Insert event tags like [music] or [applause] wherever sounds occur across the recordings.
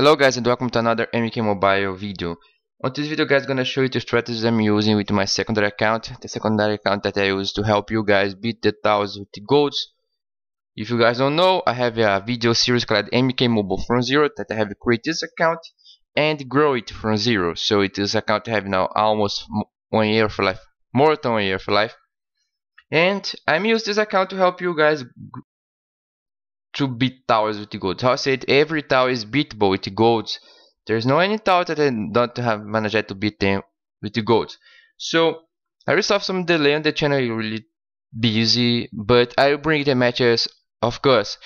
Hello guys and welcome to another MK Mobile video. On this video guys gonna show you the strategies I'm using with my secondary account. The secondary account that I use to help you guys beat the towers with the golds. If you guys don't know, I have a video series called MK Mobile from zero that I have created this account and grow it from zero. So it is account I have now almost one year for life, more than one year for life. And I'm using this account to help you guys to beat towers with the gold. How I said every tower is beatable with the golds. There's no any tower that I don't have managed to beat them with the golds. So I will have some delay on the channel, really busy, but I will bring the matches, of course,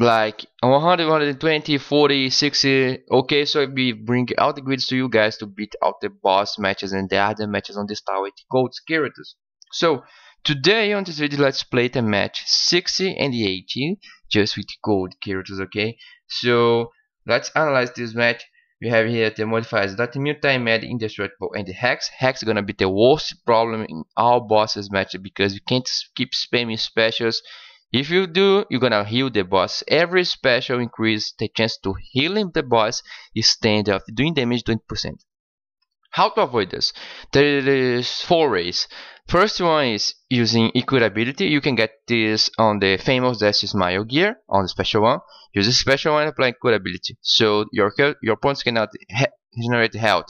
like 100, 120, 40, 60. Okay, so I'll be bringing all the grids to you guys to beat out the boss matches and the other matches on this tower with gold characters. So Today on this video let's play the match 60 and 80 just with gold characters okay? So let's analyze this match. We have here the modifiers that time med indestructible and the hex. Hex is gonna be the worst problem in all bosses match because you can't keep spamming specials. If you do you're gonna heal the boss. Every special increase the chance to healing the boss is 10 of doing damage 20 percent. How to avoid this? There is four ways. First one is using incurability. You can get this on the famous Dash Smile gear on the special one. Use the special one and apply incurability. So your your opponents cannot generate health.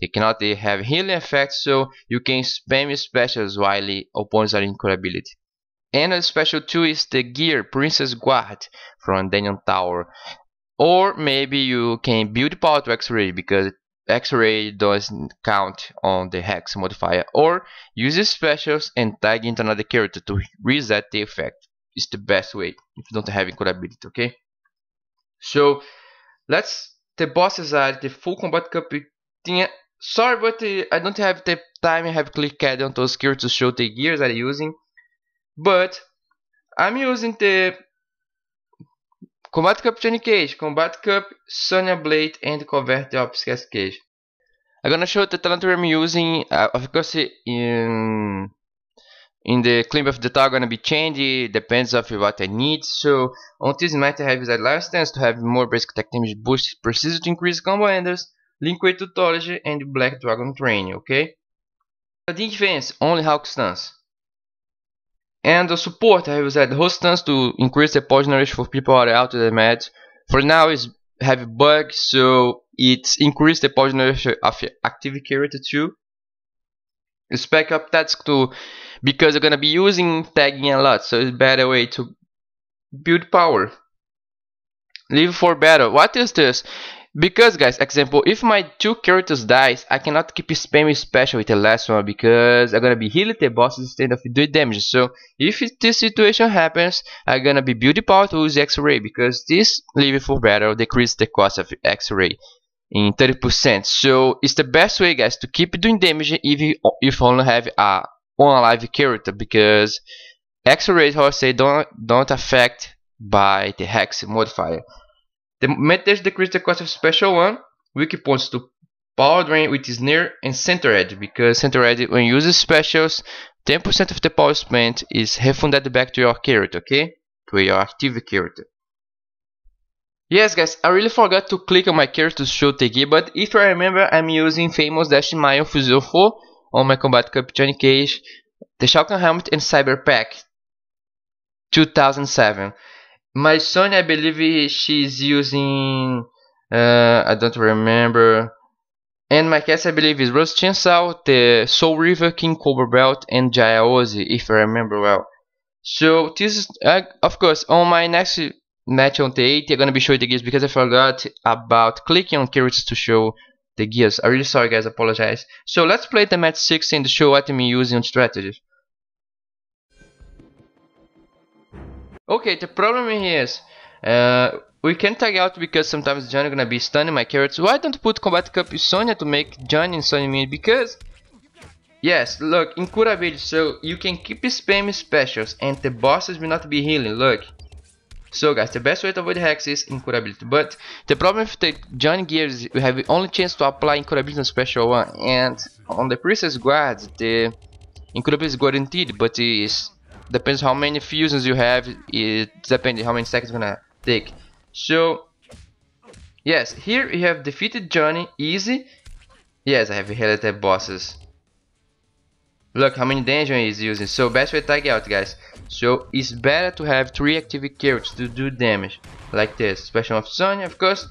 They cannot have healing effects, so you can spam specials while opponents are in incurability. And a special two is the gear Princess Guard from Edenian Tower. Or maybe you can build power to X-ray because X-ray doesn't count on the hex modifier or use specials and tag into another character to reset the effect. It's the best way if you don't have incurability, okay? So let's the bosses are the full combat cup sorry but uh, I don't have the time I have clicked on those characters to show the gears I'm using but I'm using the Combat Cup Johnny Cage, Combat Cup Sonya Blade, and Convert the Opscast Cage. I'm gonna show the talent I'm using, uh, of course in in the claim of the tower gonna be changed, depends of what I need, so on this might I have last stance to have more basic damage boost, precision to increase combo enders, Lin Kuei Tutelage, and Black Dragon Training, okay? The defense, only Hawk stance. And the support, I used host stance to increase the power generation for people who are out of the match. For now, it's have bug, so it increased the power generation of active character too. Spec up task to because you're gonna be using tagging a lot, so it's better way to build power. Leave for battle. What is this? Because guys, example, if my two characters dies, I cannot keep spamming special with the last one because I'm gonna be healing the bosses instead of doing damage. So if this situation happens, I'm gonna be building power to use X-ray because this leaving for battle decreases the cost of X-ray in 30%. So it's the best way guys to keep doing damage if you if only have a one alive character because X-ray say don't don't affect by the hex modifier. The methods decrease the cost of special one, weak points to power drain which is near and center edge because center edge when you use specials 10% of the power spent is refunded back to your character, okay? To your active character. Yes guys, I really forgot to click on my character to show the gear, but if I remember I'm using famous Dash Mayon Fusil 4 on my Combat Johnny Cage, the Shotgun Helmet and Cyber Pack 2007 my son i believe she's using uh, i don't remember. And my cast i believe is rose chainsaw the soul river king cobra belt and Jaya-Ozzy, if i remember well. So this is uh, of course on my next match on the 8 i'm gonna be showing the gears because i forgot about clicking on characters to show the gears. I really sorry guys. Apologize. So let's play the match 6 and show what i'm using on strategies Okay, the problem here is uh, we can tag out because sometimes Johnny is gonna be stunning my characters. Why don't put Combat Cup Sonya to make Johnny and Sonya me? Because yes, look, incurability, so you can keep spamming specials and the bosses will not be healing. Look. So guys, the best way to avoid hex is incurability. But the problem with the Johnny gears, we have only chance to apply incurability on special one, and on the Princess guards, the incurability is guaranteed, but it is depends how many fusions you have it depends how many seconds it's gonna take so Yes, here you have defeated Johnny, easy. Yes, I have highlighted bosses. Look how many damage he's using. So best way to tag out guys. So it's better to have three active characters to do damage. Like this. Special of Sonya of course.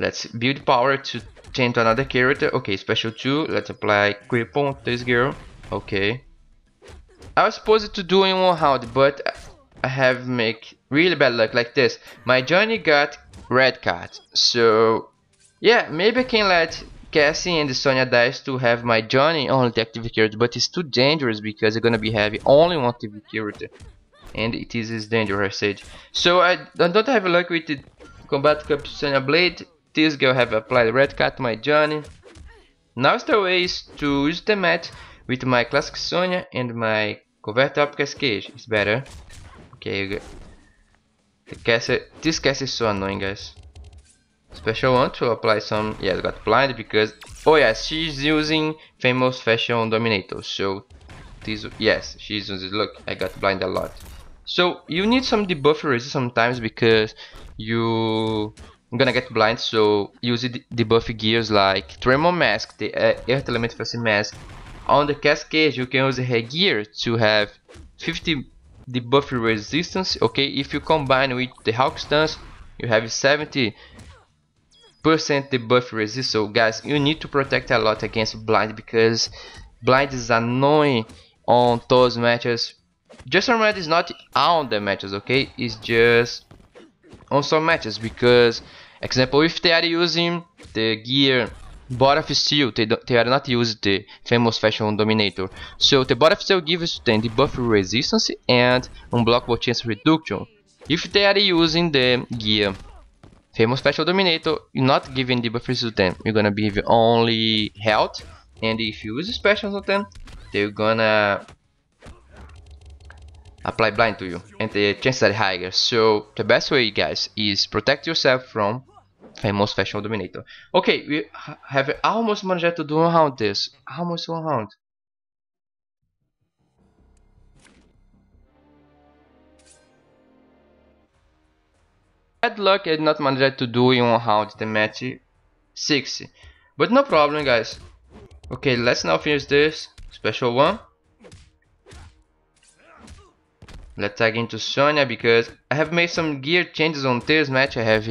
Let's build power to change to another character. Okay, special 2. Let's apply cripple on this girl. Okay. I was supposed to do in one round, but I have make really bad luck like this. My Johnny got red card. So yeah, maybe I can let Cassie and Sonya dies to have my Johnny only the active character, but it's too dangerous because I'm gonna be having only one active character. And it is, is dangerous, said. So I, I don't have luck with the Combat Cup Sonya Blade. This girl have applied red card to my Johnny. Now the way is to use the match with my Classic Sonya and my Covert Up Cassie Cage. It's better. Okay, the Cassie, this Cassie is so annoying, guys. Special one to apply some I got blind because oh yes she's using famous fashion dominator so this yes she's using look I got blind a lot so you need some debuff sometimes because you I'm gonna get blind so use the debuff gears like Tremor Mask the uh, Earth Element Fancy Mask on the Cassie Cage you can use her gear to have 50 debuff resistance okay? If you combine with the Hawk Stance you have 70 percent debuff resist so guys you need to protect a lot against blind because blind is annoying on those matches. Just remember it's not on the matches okay? It's just on some matches because example if they are using the gear Bot of Steel, they, they are not using the famous Fashion Dominator. So the Bot of Steel gives them the buff resistance and unblockable chance reduction. If they are using the gear Famous Special Dominator, you're not giving the debuffs to them. You're gonna give only health, and if you use specials on them, they're gonna apply blind to you, and the chances are higher. So the best way, guys, is protect yourself from famous Fashion Dominator. Okay, we have almost managed to do one round this. Almost one round. Bad luck I did not manage to do in one round the match 60. But no problem guys. Okay, let's now finish this special one. Let's tag into Sonya because I have made some gear changes on this match. I have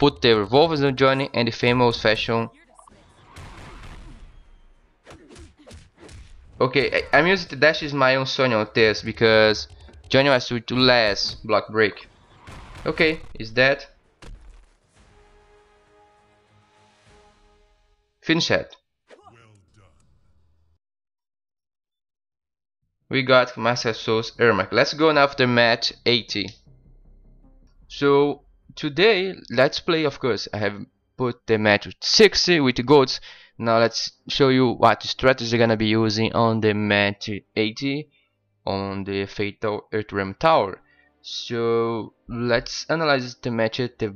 put the revolvers on Johnny and the famous fashion. Okay, I, am using the dash is my own Sonya on this because Johnny has to do less block break. Okay, is that? Finish it. We got Master Souls Ermac. Let's go now after match 80. So today, let's play of course. I have put the match 60 eh, with the goats. Now let's show you what strategy gonna be using on the match 80 eh, on the Fatal Earthrealm Tower. So let's analyze the method, the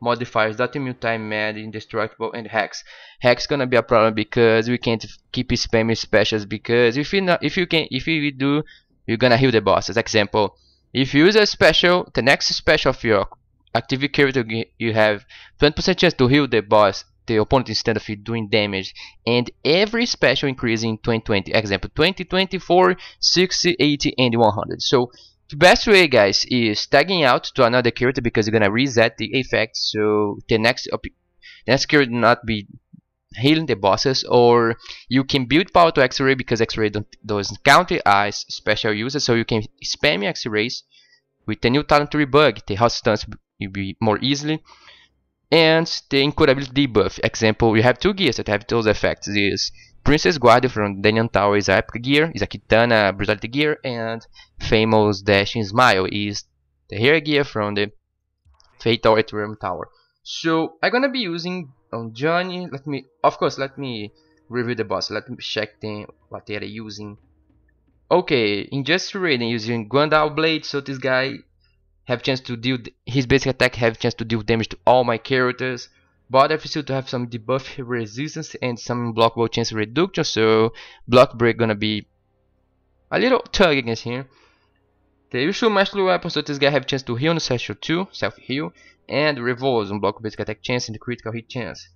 modifiers that time mad, indestructible and hex. Hex gonna be a problem because we can't keep spamming specials because if you not, if you can if you do you're gonna heal the bosses. Example, if you use a special, the next special of your active character you have 20% chance to heal the boss the opponent instead of doing damage. And every special increasing 2020 example 20 24 60 80 and 100 so the best way guys is tagging out to another character because you're gonna reset the effect. So the next the next character not be healing the bosses or you can build power to X-ray because X-ray doesn't count it as special user so you can spam X-rays with the new talent to rebug the hot stance be more easily and the incurability debuff example you have two gears that have those effects is Princess Guardian from Edenian Tower is a epic gear, is a Kitana brutality gear, and famous Dashing Smile is the hair gear from the Fatal Earthrealm Tower. So I'm gonna be using on Johnny. Let me, of course, let me review the boss. Let me check them what they are using. Okay, in just reading using Guandao Blade, so this guy have chance to deal his basic attack have chance to deal damage to all my characters but I still to have some debuff resistance and some blockable chance reduction so block break gonna be a little tug against him The usual mastery weapon, so this guy have chance to heal on special 2, self-heal, and revolves on block basic attack chance and critical hit chance.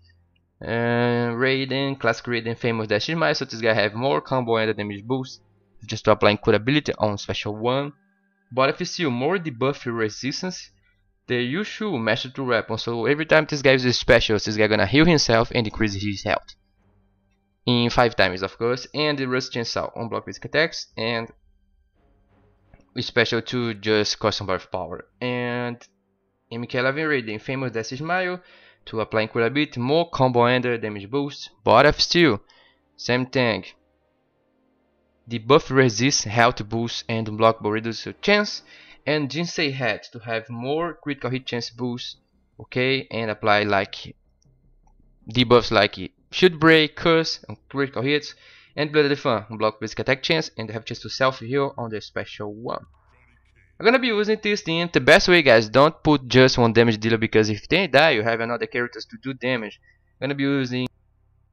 Uh, Raiden, classic Raiden, famous dash My so this guy have more combo and damage boost, just to apply incurability on special 1. But if you see more debuff resistance, the usual master to weapon, so every time this guy uses specials, this guy gonna heal himself and increase his health. In 5 times of course, and the Rust Chainsaw on block basic attacks, and special to just custom of power. And MK11 Raiden, famous Death Smile, to apply incurability, more combo ender, damage boost, but of steel, same thing. The buff resist, health boost, and unblockable reduce chance, and Jinsei Hat to have more critical hit chance boost, okay, and apply like debuffs like shield break, curse, and critical hits, and Blooded Fan, unblock basic attack chance, and have chance to self heal on the special one. I'm gonna be using this team. The best way guys, don't put just one damage dealer because if they die you have another characters to do damage. I'm gonna be using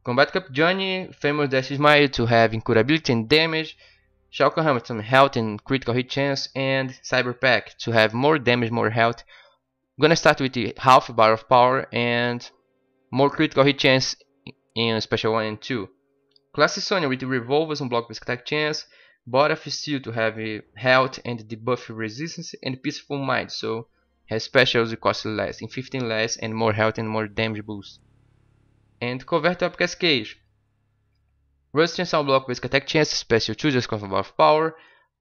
Combat Cup Johnny, Famous Dash Smile to have incurability and damage, Shao Kahn some health and critical hit chance, and Cyber Pack to have more damage, more health. I'm gonna start with the half bar of power and more critical hit chance in special 1 and 2. Classic Sonya with revolvers on block attack chance, but of Steel to have health and debuff resistance and peaceful mind, so has specials cost less, in 15 less and more health and more damage boost. And Convert Up Cassie Cage. Rust Sound Block basic attack chance, special 2 just cost of power.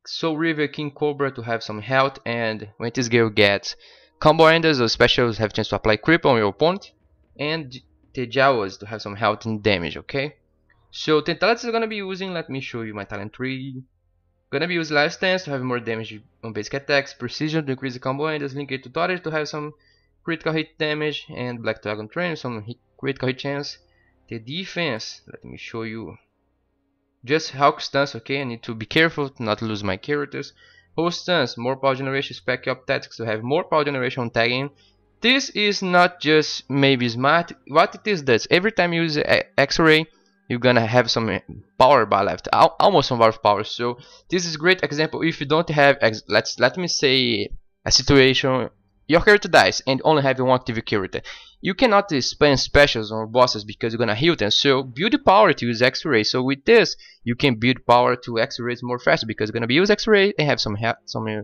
Soul River King Cobra to have some health and when this girl gets combo enders or specials have chance to apply creep on your opponent. And the Jawas to have some health and damage, okay? So the talents is gonna be using, let me show you my talent tree. Gonna be using Last Stance to have more damage on basic attacks, Precision to increase the combo and link it to Tutorial to have some critical hit damage, and Black Dragon Train some hit, critical hit chance. The defense, let me show you. Just Hulk stance, okay, I need to be careful to not lose my characters. Host stance, more power generation, spec up tactics to have more power generation on tagging. This is not just maybe smart, what it is that every time you use X-Ray, you're gonna have some power bar left almost some bar power so this is great example if you don't have let's let me say a situation your character dies and only have one active character. You cannot spend specials on bosses because you're gonna heal them. So build power to use x-ray so with this you can build power to x-rays more faster because you're gonna be use x-ray and have some some uh,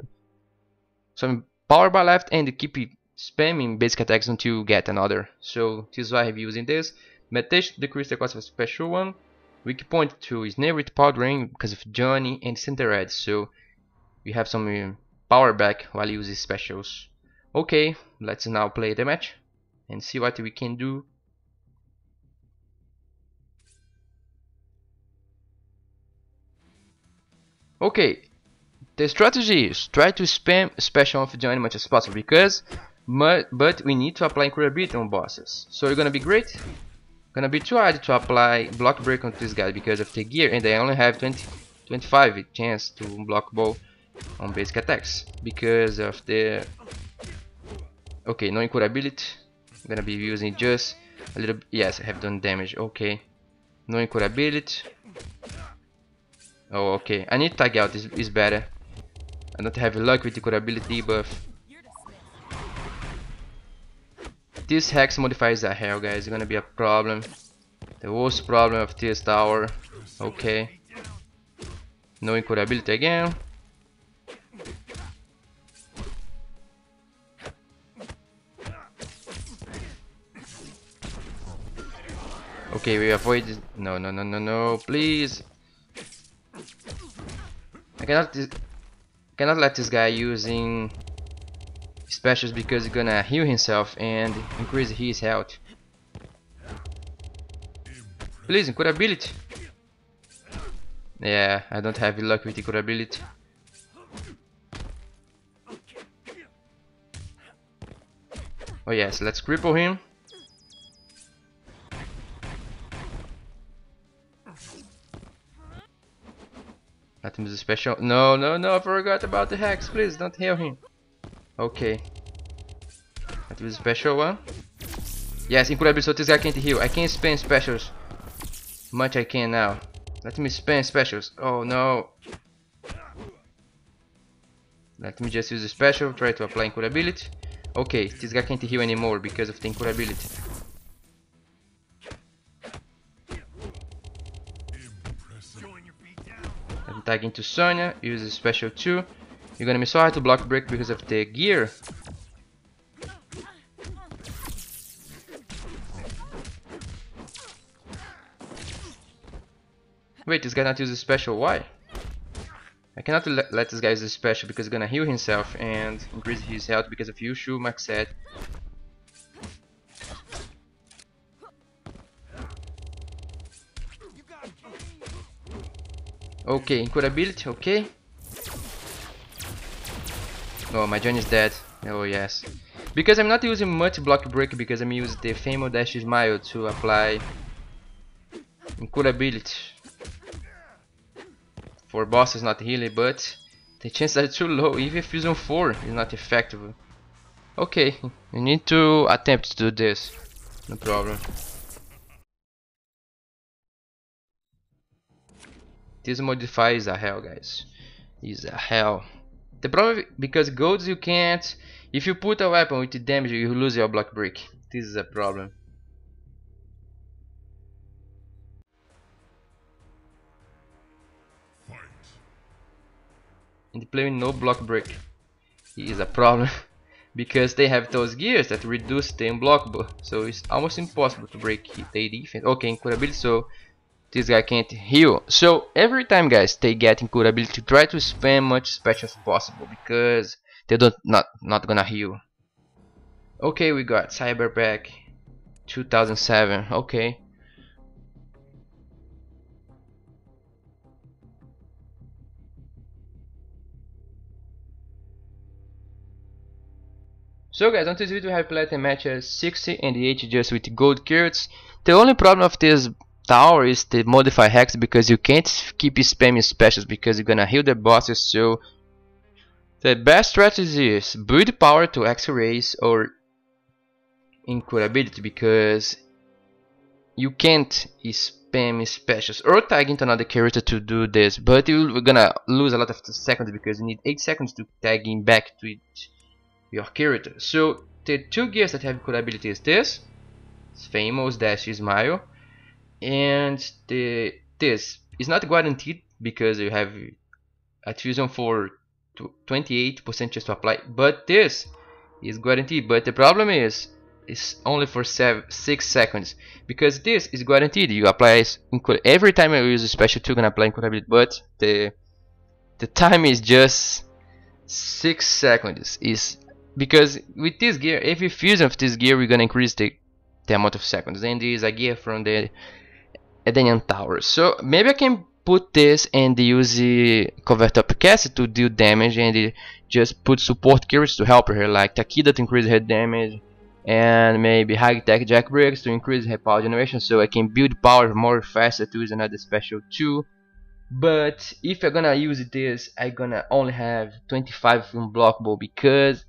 some power bar left and keep spamming basic attacks until you get another. So this is why I'm using this. Meditation decrease the cost of special one. Weak point to is near with power drain because of Johnny and Center Red, so we have some uh, power back while using specials. Okay, let's now play the match and see what we can do. Okay, the strategy is try to spam special of Johnny much as possible because but we need to apply incurability on bosses. So you're gonna be great Gonna be too hard to apply block break on this guy because of the gear and I only have 20, 25 chance to block bow on basic attacks because of the okay no incurability I'm gonna be using just a little yes I have done damage okay no incurability oh okay I need tag out is, is better I don't have luck with the incurability buff This hex modifies the hell guys, it's gonna be a problem. The worst problem of this tower. Okay. No incurability again. Okay, we avoid No, no, no, no, no, please. I cannot, cannot let this guy using specials because he's gonna heal himself and increase his health. Please, incurability. Yeah, I don't have luck with incurability. Oh yes, let's cripple him. Use special. No, no, no, I forgot about the hex. Please don't heal him. Okay. That was a special one. Yes, incredible. So this guy can't heal. I can't spend specials. Much I can now. Let me spend specials. Oh no. Let me just use a special, try to apply incurability. Okay, this guy can't heal anymore because of the incurability. Tagging to Sonya, use a special 2. You're gonna be so hard to block break because of the gear. Wait, this guy not use a special, why? I cannot le let this guy use a special because he's gonna heal himself and increase his health because of Yushu, Maxed. Okay, incurability, okay. Oh, my John is dead. Oh yes. Because I'm not using much block break because I'm using the Famo Dash Smile to apply incurability for bosses not really, but the chances are too low. Even Fusion 4 is not effective. Okay, you need to attempt to do this. No problem. This modifier is a hell, guys. Is a hell. The problem because golds you can't. If you put a weapon with damage, you lose your block break. This is a problem. and playing no block break is a problem [laughs] because they have those gears that reduce the unblockable so it's almost impossible to break their defense okay incurability so this guy can't heal. So every time guys they get incurability try to spam much special as possible because they don't not not gonna heal. Okay we got cyberback 2007 okay. So guys, on this video we have played matches 60 and 80 just with gold cards. The only problem of this tower is the modify hex because you can't keep spamming specials because you're gonna heal the bosses. So the best strategy is build power to X-rays or incurability because you can't spam specials or tag into another character to do this. But you're gonna lose a lot of seconds because you need 8 seconds to tag in back to it your character. So the two gears that have cool ability is this, famous dash smile, and the this is not guaranteed because you have a fusion for 28% chance to apply, but this is guaranteed. But the problem is it's only for seven, 6 seconds because this is guaranteed. You apply every time I use a special tool gonna apply incurability but the the time is just 6 seconds. Is because with this gear every fusion of this gear we're gonna increase the, the amount of seconds. And this is a gear from the Edenian Tower so maybe I can put this and use the convert up Cassie to deal damage and just put support gears to help her like Takeda to increase her damage and maybe high tech Jack jackbreaks to increase her power generation so I can build power more faster to use another special too but if I'm gonna use this I'm gonna only have 25 from unblockable because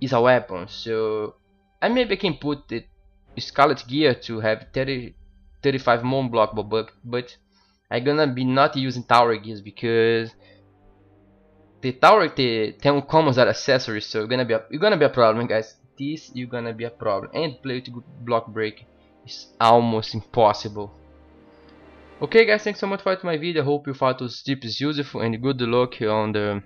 it's a weapon. So I maybe can put the Scarlet Gear to have 30, 35 more block but, but I'm gonna be not using Tower Gears because the Tower the tem commons are accessories so it's gonna be a, it's gonna be a problem guys. This is gonna be a problem. And play with block break is almost impossible. Okay guys thanks so much for watching my video. Hope you found those tips useful and good luck on the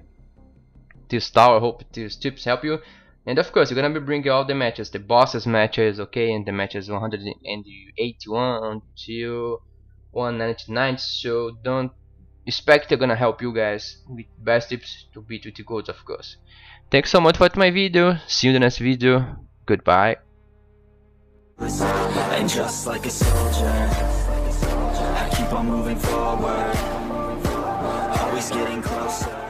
this tower. Hope these tips help you and of course, you're gonna be bringing all the matches, the bosses matches, okay, and the matches 181 to 199. So don't expect they're gonna help you guys with best tips to beat with the goals, of course. Thanks so much for my video. See you in the next video. Goodbye. And just like a soldier, I keep on moving forward, always getting closer.